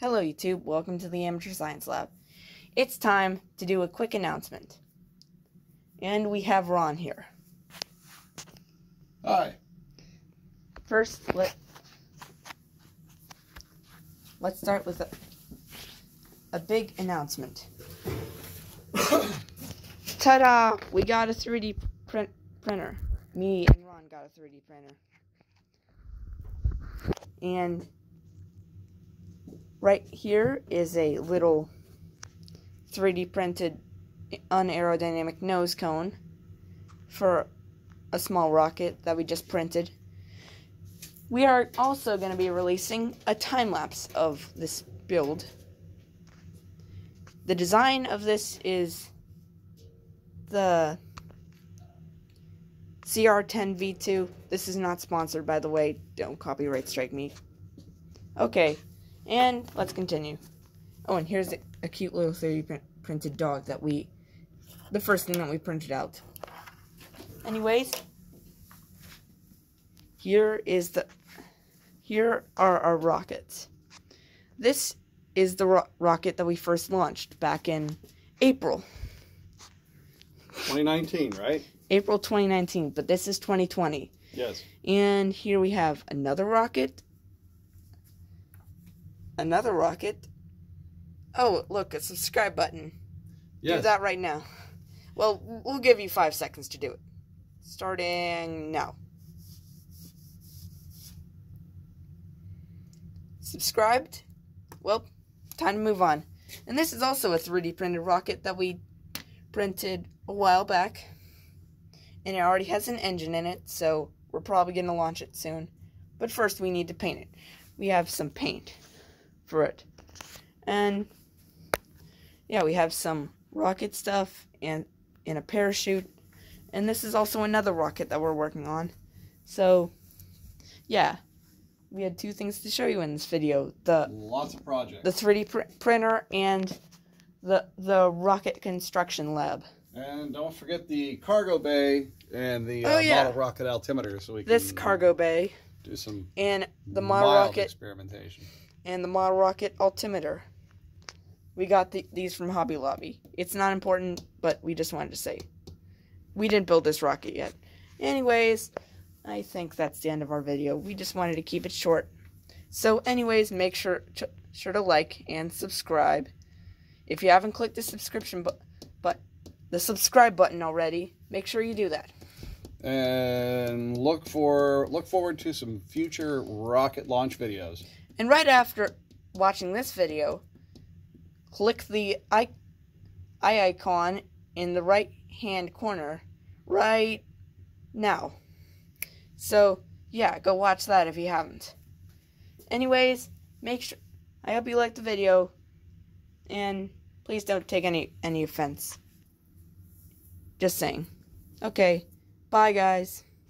Hello, YouTube. Welcome to the Amateur Science Lab. It's time to do a quick announcement. And we have Ron here. Hi. First, let, let's start with a, a big announcement. Ta-da! We got a 3D print, printer. Me and Ron got a 3D printer. And right here is a little 3D printed unaerodynamic nose cone for a small rocket that we just printed. We are also going to be releasing a time lapse of this build. The design of this is the CR10V2. This is not sponsored, by the way. Don't copyright strike me. Okay, and let's continue. Oh, and here's a, a cute little 3D print, printed dog that we, the first thing that we printed out. Anyways, here is the, here are our rockets. This is the ro rocket that we first launched back in April. 2019, right? April 2019, but this is 2020. Yes. And here we have another rocket. Another rocket. Oh, look, a subscribe button. Yes. Do that right now. Well, we'll give you five seconds to do it. Starting now. Subscribed? Well, time to move on. And this is also a 3D printed rocket that we printed a while back and it already has an engine in it, so we're probably going to launch it soon. But first, we need to paint it. We have some paint for it. And, yeah, we have some rocket stuff and, in a parachute. And this is also another rocket that we're working on. So, yeah, we had two things to show you in this video. The Lots of projects. the 3D pr printer and the the rocket construction lab. And don't forget the cargo bay and the uh, Oh, yeah. model rocket altimeter so we can This cargo bay do some and the model rocket experimentation. And the model rocket altimeter. We got the, these from Hobby Lobby. It's not important, but we just wanted to say. We didn't build this rocket yet. Anyways, I think that's the end of our video. We just wanted to keep it short. So anyways, make sure to, sure to like and subscribe. If you haven't clicked the subscription but but the subscribe button already, make sure you do that. And look for look forward to some future rocket launch videos. And right after watching this video, click the eye, eye icon in the right hand corner right now. So, yeah, go watch that if you haven't. Anyways, make sure I hope you liked the video and please don't take any any offense. Just saying. Okay. Bye guys.